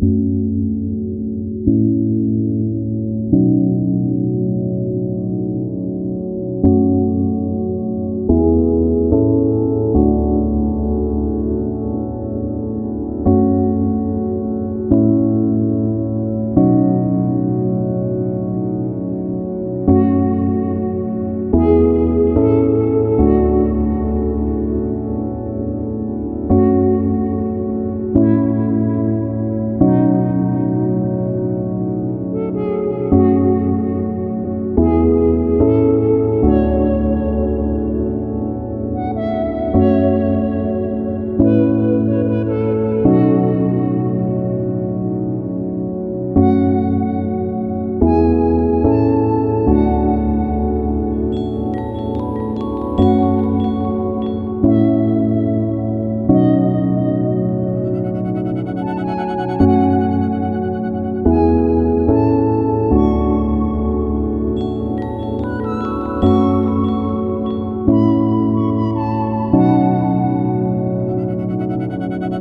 you.